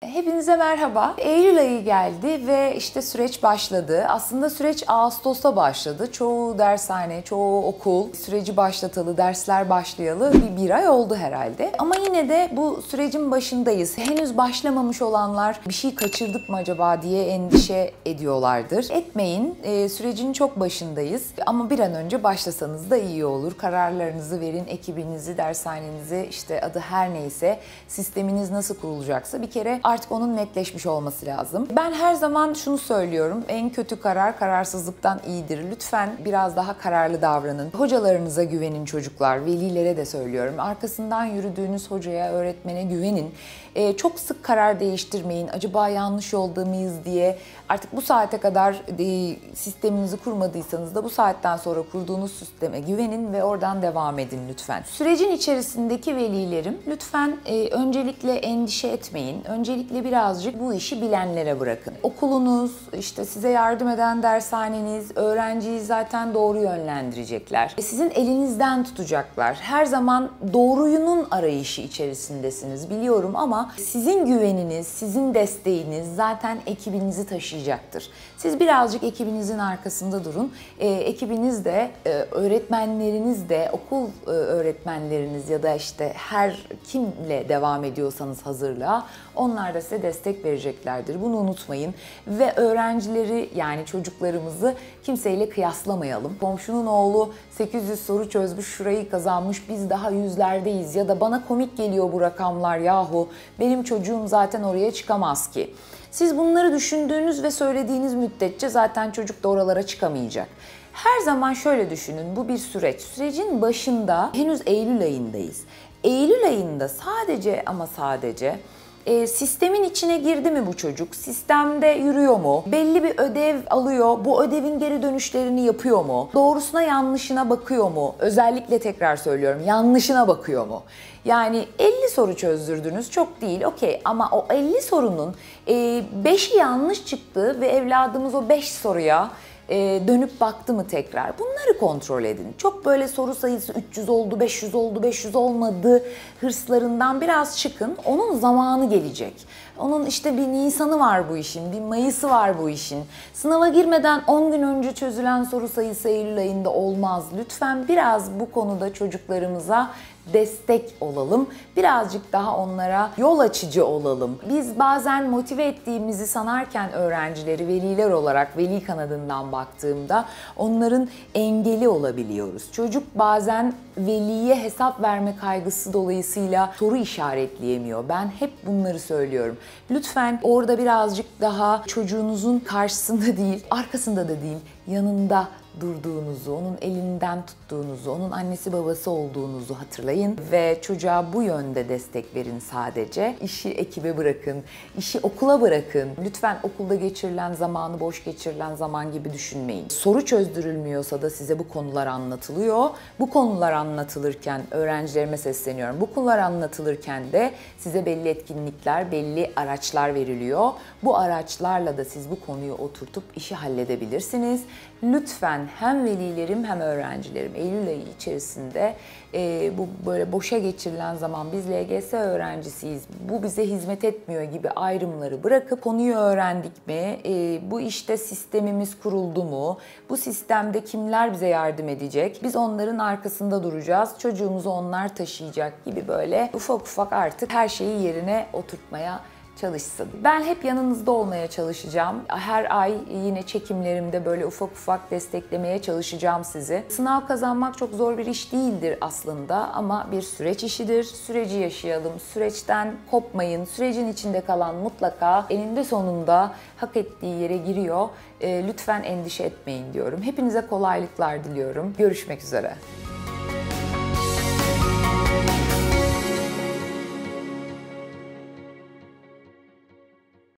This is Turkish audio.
Hepinize merhaba. Eylül ayı geldi ve işte süreç başladı. Aslında süreç Ağustos'ta başladı. Çoğu dershane, çoğu okul süreci başlatalı, dersler başlayalı bir, bir ay oldu herhalde. Ama yine de bu sürecin başındayız. Henüz başlamamış olanlar bir şey kaçırdık mı acaba diye endişe ediyorlardır. Etmeyin, e, sürecin çok başındayız. Ama bir an önce başlasanız da iyi olur. Kararlarınızı verin, ekibinizi, dershanenizi, işte adı her neyse, sisteminiz nasıl kurulacaksa bir kere artık onun netleşmiş olması lazım. Ben her zaman şunu söylüyorum. En kötü karar kararsızlıktan iyidir. Lütfen biraz daha kararlı davranın. Hocalarınıza güvenin çocuklar. Velilere de söylüyorum. Arkasından yürüdüğünüz hocaya, öğretmene güvenin. Ee, çok sık karar değiştirmeyin. Acaba yanlış yolda mıyız diye. Artık bu saate kadar e, sisteminizi kurmadıysanız da bu saatten sonra kurduğunuz sisteme güvenin ve oradan devam edin lütfen. Sürecin içerisindeki velilerim lütfen e, öncelikle endişe etmeyin. Öncelikle birazcık bu işi bilenlere bırakın. Okulunuz, işte size yardım eden dershaneniz, öğrenciyi zaten doğru yönlendirecekler. E, sizin elinizden tutacaklar. Her zaman doğruyunun arayışı içerisindesiniz biliyorum ama sizin güveniniz, sizin desteğiniz zaten ekibinizi taşıyacaktır. Siz birazcık ekibinizin arkasında durun. E, ekibiniz de, e, öğretmenleriniz de, okul e, öğretmenleriniz ya da işte her kimle devam ediyorsanız hazırlığa onlar da size destek vereceklerdir. Bunu unutmayın. Ve öğrencileri yani çocuklarımızı kimseyle kıyaslamayalım. Komşunun oğlu 800 soru çözmüş, şurayı kazanmış, biz daha yüzlerdeyiz ya da bana komik geliyor bu rakamlar yahu benim çocuğum zaten oraya çıkamaz ki. Siz bunları düşündüğünüz ve söylediğiniz müddetçe zaten çocuk da oralara çıkamayacak. Her zaman şöyle düşünün, bu bir süreç. Sürecin başında henüz Eylül ayındayız. Eylül ayında sadece ama sadece e, sistemin içine girdi mi bu çocuk? Sistemde yürüyor mu? Belli bir ödev alıyor. Bu ödevin geri dönüşlerini yapıyor mu? Doğrusuna yanlışına bakıyor mu? Özellikle tekrar söylüyorum yanlışına bakıyor mu? Yani 50 soru çözdürdünüz çok değil okey ama o 50 sorunun 5'i e, yanlış çıktı ve evladımız o 5 soruya e, dönüp baktı mı tekrar? Bunları kontrol edin. Çok böyle soru sayısı 300 oldu, 500 oldu, 500 olmadı hırslarından biraz çıkın. Onun zamanı gelecek. Onun işte bir Nisan'ı var bu işin, bir Mayıs'ı var bu işin. Sınava girmeden 10 gün önce çözülen soru sayısı Eylül ayında olmaz. Lütfen biraz bu konuda çocuklarımıza destek olalım. Birazcık daha onlara yol açıcı olalım. Biz bazen motive ettiğimizi sanarken öğrencileri veliler olarak veli kanadından baktığımda onların engeli olabiliyoruz. Çocuk bazen veliye hesap verme kaygısı dolayısıyla soru işaretleyemiyor. Ben hep bunları söylüyorum. Lütfen orada birazcık daha çocuğunuzun karşısında değil, arkasında da değil, yanında durduğunuzu, onun elinden tuttuğunuzu, onun annesi babası olduğunuzu hatırlayın ve çocuğa bu yönde destek verin sadece. İşi ekibe bırakın, işi okula bırakın. Lütfen okulda geçirilen zamanı boş geçirilen zaman gibi düşünmeyin. Soru çözdürülmüyorsa da size bu konular anlatılıyor. Bu konular anlatılırken öğrencilerime sesleniyorum. Bu konular anlatılırken de size belli etkinlikler, belli araçlar veriliyor. Bu araçlarla da siz bu konuyu oturtup işi halledebilirsiniz. Lütfen hem velilerim hem öğrencilerim Eylül ayı içerisinde e, bu böyle boşa geçirilen zaman biz LGS öğrencisiyiz, bu bize hizmet etmiyor gibi ayrımları bırakıp konuyu öğrendik mi, e, bu işte sistemimiz kuruldu mu, bu sistemde kimler bize yardım edecek, biz onların arkasında duracağız, çocuğumuzu onlar taşıyacak gibi böyle ufak ufak artık her şeyi yerine oturtmaya çalışsın. Ben hep yanınızda olmaya çalışacağım. Her ay yine çekimlerimde böyle ufak ufak desteklemeye çalışacağım sizi. Sınav kazanmak çok zor bir iş değildir aslında ama bir süreç işidir. Süreci yaşayalım, süreçten kopmayın. Sürecin içinde kalan mutlaka eninde sonunda hak ettiği yere giriyor. Lütfen endişe etmeyin diyorum. Hepinize kolaylıklar diliyorum. Görüşmek üzere.